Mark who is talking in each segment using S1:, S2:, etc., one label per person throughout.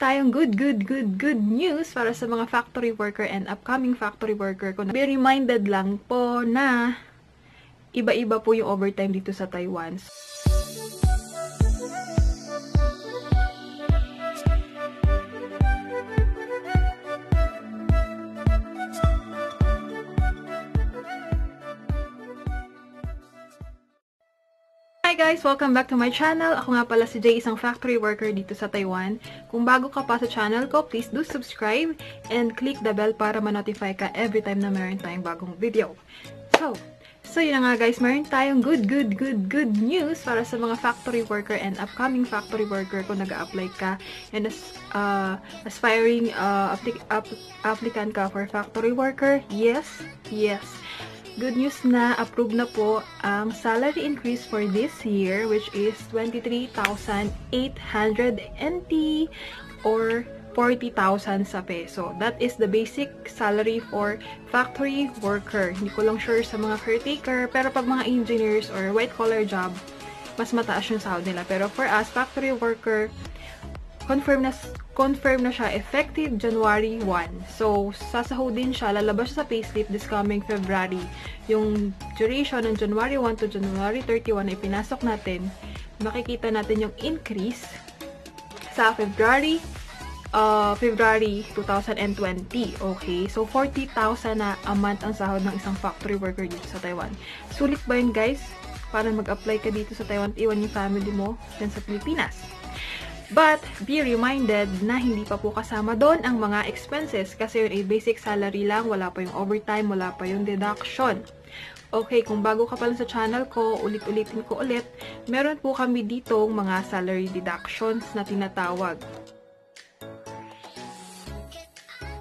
S1: tayong good, good, good, good news para sa mga factory worker and upcoming factory worker ko. Be reminded lang po na iba-iba po yung overtime dito sa Taiwan. Hi guys! Welcome back to my channel. Ako nga pala si Jay, isang factory worker dito sa Taiwan. Kung bago ka pa sa channel ko, please do subscribe and click the bell para ma-notify ka every time na meron tayong bagong video. So, so yun nga guys, meron tayong good, good, good, good news para sa mga factory worker and upcoming factory worker kung nag-apply ka and as uh, aspiring uh, applic applicant ka for factory worker. Yes, yes good news na approved na po ang salary increase for this year which is 23,800 NT or 40,000 sa peso. That is the basic salary for factory worker. Hindi ko lang sure sa mga caretaker, pero pag mga engineers or white-collar job, mas mataas yung sahod nila. Pero for us, factory worker, confirm na confirm na siya effective January 1. So, sasahodin siya, lalabas siya sa payslip this coming February. Yung duration ng January 1 to January 31 na ipinasok natin, makikita natin yung increase sa February uh, February 2020. Okay? So, 40,000 na a month ang sahod ng isang factory worker dito sa Taiwan. Sulit ba yun, guys? Para mag-apply ka dito sa Taiwan, iwan yung family mo dyan sa Pilipinas. But, be reminded na hindi pa po kasama doon ang mga expenses kasi yun ay basic salary lang, wala pa yung overtime, wala pa yung deduction. Okay, kung bago ka pa lang sa channel ko, ulit-ulitin ko ulit, meron po kami ditong mga salary deductions na tinatawag.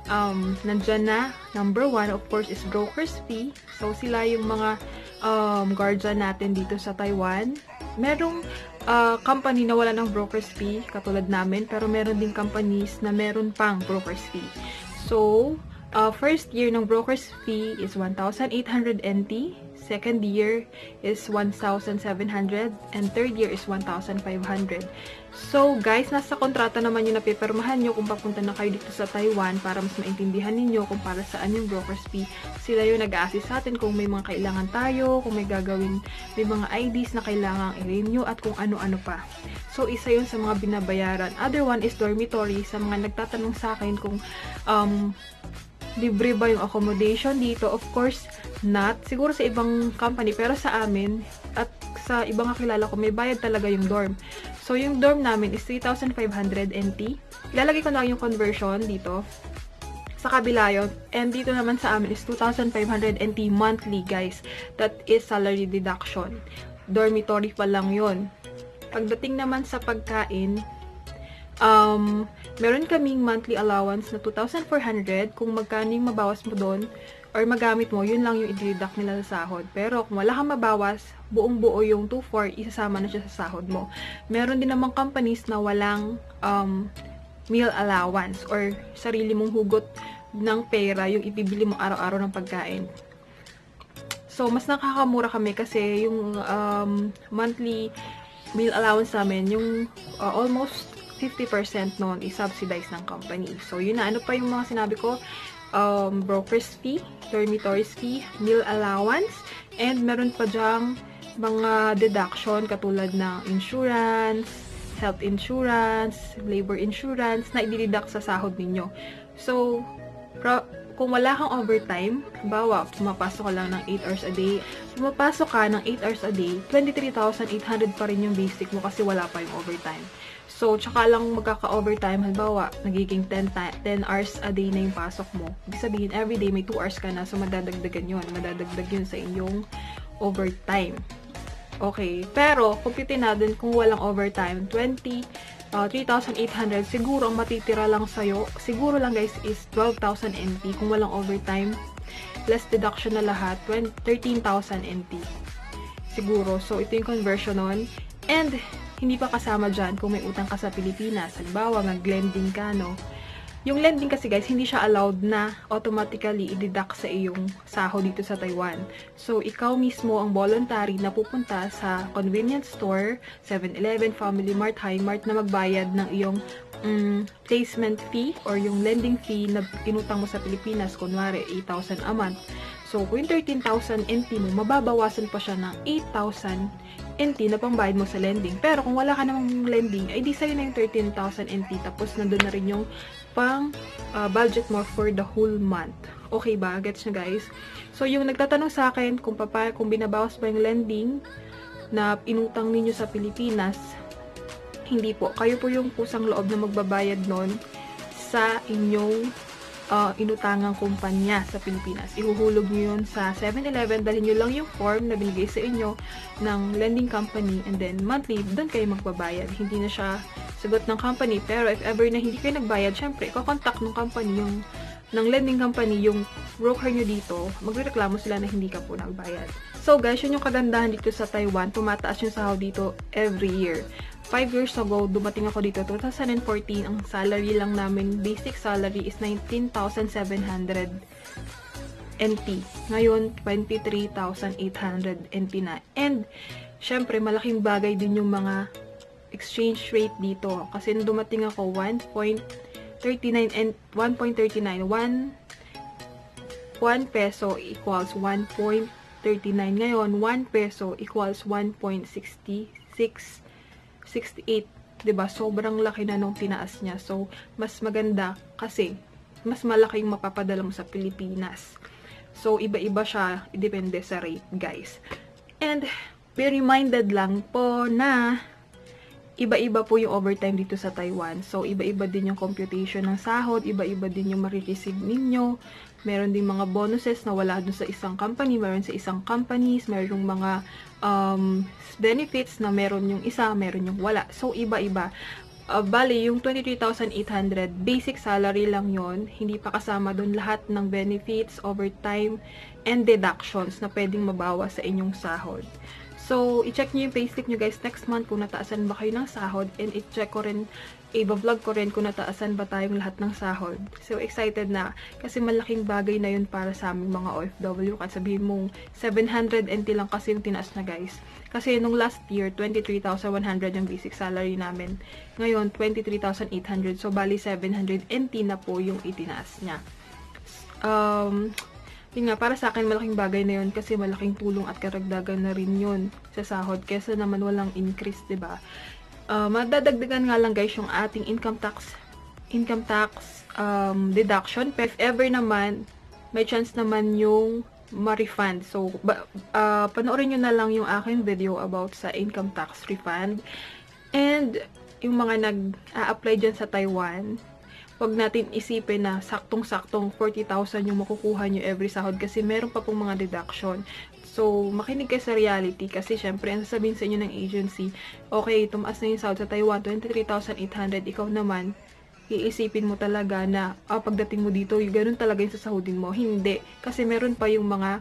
S1: Um, nandyan na, number one, of course, is broker's fee. So, sila yung mga um, guardian natin dito sa Taiwan. Merong uh, company na wala ng broker's fee, katulad namin, pero meron din companies na meron pang broker's fee. So, uh, first year ng broker's fee is 1,800 NT. Second year is 1,700 and third year is 1,500. So, guys, nasa kontrata naman yung napipirmahan nyo kung papunta na kayo dito sa Taiwan para mas maintindihan ninyo kung para saan yung broker's fee. Sila yung nag-assist sa atin kung may mga kailangan tayo, kung may gagawin, may mga IDs na kailangan i-renew at kung ano-ano pa. So, isa yun sa mga binabayaran. Other one is dormitory sa mga nagtatanong sa akin kung um, libre ba yung accommodation dito? Of course, not. Siguro sa ibang company, pero sa amin, at sa ibang kakilala ko, may bayad talaga yung dorm. So, yung dorm namin is 3,500 NT. Ilalagay ko na yung conversion dito. Sa kabila yun. And dito naman sa amin is 2,500 NT monthly, guys. That is salary deduction. Dormitory pa lang yun. Pagdating naman sa pagkain, um, meron kaming monthly allowance na 2,400. Kung magkano yung mabawas mo doon, or magamit mo, yun lang yung i-deduct nila sa sahod. Pero kung wala kang mabawas, buong buo yung 2,400, isasama na siya sa sahod mo. Meron din namang companies na walang um, meal allowance or sarili mong hugot ng pera yung ibibili mo araw-araw ng pagkain. So, mas nakakamura kami kasi yung um, monthly meal allowance namin, yung uh, almost 50% noon is subsidized ng company. So, yun na. Ano pa yung mga sinabi ko? Um, broker's fee, dormitories fee, meal allowance, and meron pa dyang mga deduction katulad ng insurance, health insurance, labor insurance na i-deduct sa sahod ninyo. So, kung wala kang overtime, bawa, pumapasok ka lang ng 8 hours a day, pumapasok ka ng 8 hours a day, 23,800 pa rin yung basic mo kasi wala pa yung overtime. So, tsaka lang magkaka-overtime, halimbawa, nagiging 10, 10 hours a day na yung pasok mo. Ibig sabihin, everyday may 2 hours ka na, so madadagdagan yun. Madadagdag yun sa inyong overtime. Okay, pero, kumpitin natin kung walang overtime, 20, uh, 3,800, siguro ang matitira lang sa'yo, siguro lang guys, is 12,000 NT kung walang overtime. Less deduction na lahat, 13,000 NT. Siguro. So, ito yung conversion nun. And, hindi pa kasama dyan kung may utang ka sa Pilipinas. Halimbawa, mag-lending ka, no? Yung lending kasi guys, hindi siya allowed na automatically i-deduct sa iyong sahod dito sa Taiwan. So, ikaw mismo ang voluntary na pupunta sa convenience store, 7-Eleven, Family Mart, High na magbayad ng iyong um, placement fee or yung lending fee na inutang mo sa Pilipinas, kunwari 8,000 a month. So, kung 13,000 NT mo, mababawasan pa siya ng 8,000 NT na pangbayad mo sa lending. Pero kung wala ka namang lending, ay di sa'yo na yung 13,000 NT. Tapos nandun na rin yung pang uh, budget mo for the whole month. Okay ba? Gets nyo guys? So yung nagtatanong sa akin kung, papa, kung binabawas ba yung lending na inutang ninyo sa Pilipinas, hindi po. Kayo po yung kusang loob na magbabayad nun sa inyong uh, inutangang kumpanya sa Pilipinas. Ihuhulog nyo yun sa 7-Eleven, dalhin nyo lang yung form na binigay sa inyo ng lending company and then monthly, doon kayo magbabayad. Hindi na siya sagot ng company. Pero if ever na hindi kayo nagbayad, syempre, ikakontakt ng company yung ng lending company, yung broker nyo dito, magreklamo sila na hindi ka po nagbayad. So guys, yun yung kagandahan dito sa Taiwan. Tumataas yung sahod dito every year. 5 years ago, dumating ako dito, 2014, ang salary lang namin, basic salary is 19,700 NT. Ngayon, 23,800 NT na. And, syempre, malaking bagay din yung mga exchange rate dito. Kasi dumating ako, 1.39 and 1.39, 1 1 peso equals 1.39. Ngayon, 1 peso equals 1.66 68. 'di ba Sobrang laki na nung tinaas niya. So, mas maganda kasi mas malaki yung mapapadala mo sa Pilipinas. So, iba-iba siya. Depende sa rate, guys. And, be reminded lang po na iba-iba po yung overtime dito sa Taiwan. So, iba-iba din yung computation ng sahod, iba-iba din yung marireceive ninyo. Meron din mga bonuses na wala dun sa isang company, meron sa isang companies, meron mga um, benefits na meron yung isa, meron yung wala. So, iba-iba. Uh, bali, yung 23,800, basic salary lang yon Hindi pa kasama doon lahat ng benefits, overtime, and deductions na pwedeng mabawa sa inyong sahod. So, i-check nyo yung payslip nyo guys next month kung nataasan ba kayo ng sahod and i-check ko rin, i-vlog ko rin kung nataasan ba tayong lahat ng sahod. So, excited na kasi malaking bagay na yun para sa aming mga OFW. Kasi sabihin mong 700 NT lang kasi yung tinaas na guys. Kasi nung last year, 23,100 yung basic salary namin. Ngayon, 23,800. So, bali 700 NT na po yung itinaas niya. Um, yun nga, para sa akin, malaking bagay na yun kasi malaking tulong at karagdagan na rin yun sa sahod kesa naman walang increase, ba diba? Uh, madadagdagan nga lang guys yung ating income tax income tax um, deduction. If ever naman, may chance naman yung ma-refund. So, ba, uh, panoorin nyo na lang yung aking video about sa income tax refund. And, yung mga nag-a-apply dyan sa Taiwan, wag natin isipin na saktong-saktong 40,000 yung makukuha nyo every sahod kasi meron pa pong mga deduction. So, makinig kayo sa reality kasi syempre, ang sasabihin sa inyo ng agency, okay, tumaas na yung sahod sa Taiwan, 23,800, ikaw naman, iisipin mo talaga na ah, pagdating mo dito, yung ganun talaga yung sasahudin mo. Hindi. Kasi meron pa yung mga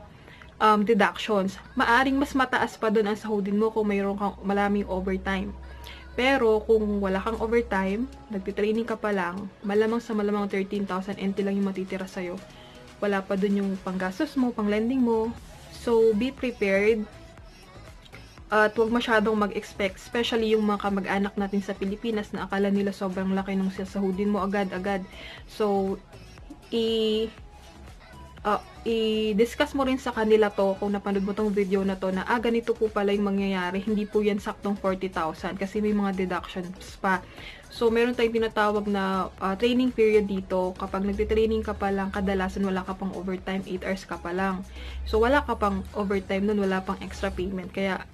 S1: um, deductions. Maaring mas mataas pa doon ang sahudin mo kung mayroon kang malaming overtime. Pero kung wala kang overtime, nagtitraining ka pa lang, malamang sa malamang 13,000 NT lang yung matitira sa'yo. Wala pa dun yung panggastos mo, pang lending mo. So, be prepared. At huwag masyadong mag-expect, especially yung mga kamag-anak natin sa Pilipinas na akala nila sobrang laki nung sasahudin mo agad-agad. So, i uh, i-discuss mo rin sa kanila to kung napanood mo tong video na to na ah, ganito po pala yung mangyayari. Hindi po yan saktong 40,000 kasi may mga deductions pa. So, meron tayong tinatawag na uh, training period dito. Kapag nagtitraining ka pa lang, kadalasan wala ka pang overtime, 8 hours ka pa lang. So, wala ka pang overtime nun, wala pang extra payment. Kaya,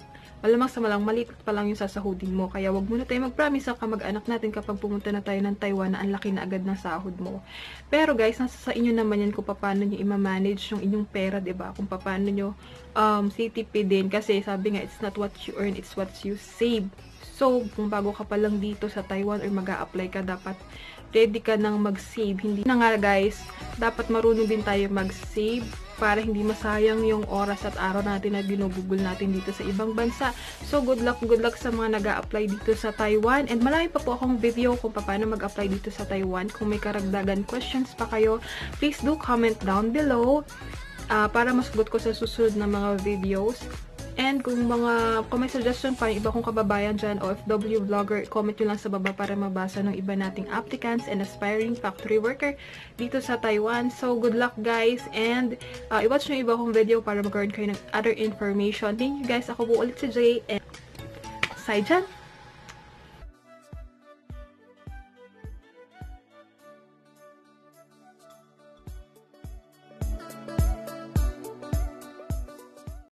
S1: malamang sa malang maliit pa lang yung sasahudin mo. Kaya wag muna tayo mag-promise sa kamag-anak natin kapag pumunta na tayo ng Taiwan na ang laki na agad ng sahod mo. Pero guys, nasa sa inyo naman yan kung paano nyo i-manage yung inyong pera, ba diba? Kung paano nyo um, CTP din. Kasi sabi nga, it's not what you earn, it's what you save. So, kung bago ka pa lang dito sa Taiwan or mag apply ka, dapat ready ka nang mag-save. Hindi na nga guys, dapat marunong din tayo mag-save para hindi masayang yung oras at araw natin na ginugugol natin dito sa ibang bansa. So, good luck, good luck sa mga nag apply dito sa Taiwan. And marami pa po akong video kung paano mag-apply dito sa Taiwan. Kung may karagdagan questions pa kayo, please do comment down below uh, para masagot ko sa susunod na mga videos. And kung mga, kung suggestion pa yung iba kong kababayan dyan, OFW vlogger, comment nyo lang sa baba para mabasa ng iba nating applicants and aspiring factory worker dito sa Taiwan. So, good luck guys and uh, i-watch nyo iba kong video para magkaroon kayo ng other information. Thank you guys. Ako po ulit si Jay and Sai dyan!